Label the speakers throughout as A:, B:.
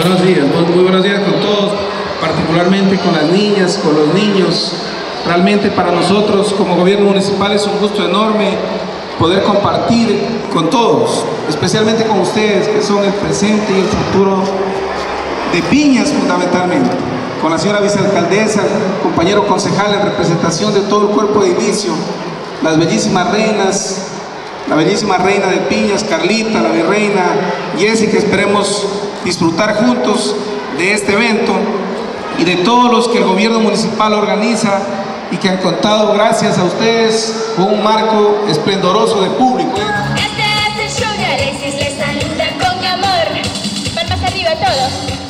A: Buenos días, muy, buenos días con todos, particularmente con las niñas, con los niños. Realmente para nosotros como gobierno municipal es un gusto enorme poder compartir con todos, especialmente con ustedes que son el presente y el futuro de Piñas fundamentalmente, con la señora vicealcaldesa, compañero concejal en representación de todo el cuerpo de inicio, las bellísimas reinas, la bellísima reina de Piñas, Carlita, la virreina Jessica, esperemos disfrutar juntos de este evento y de todos los que el gobierno municipal organiza y que han contado gracias a ustedes con un marco esplendoroso de público.
B: Con amor. Palmas arriba todos.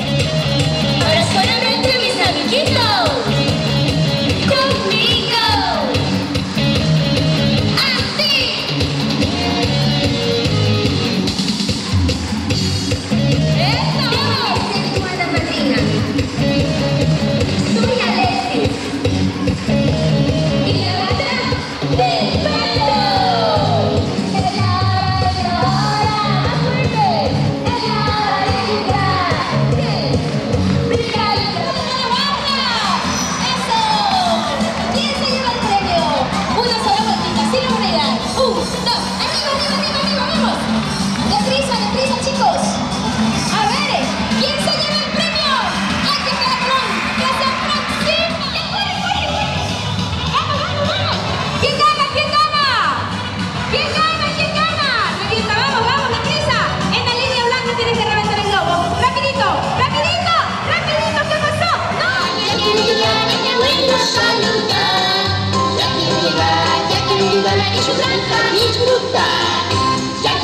C: She would eat me fruta.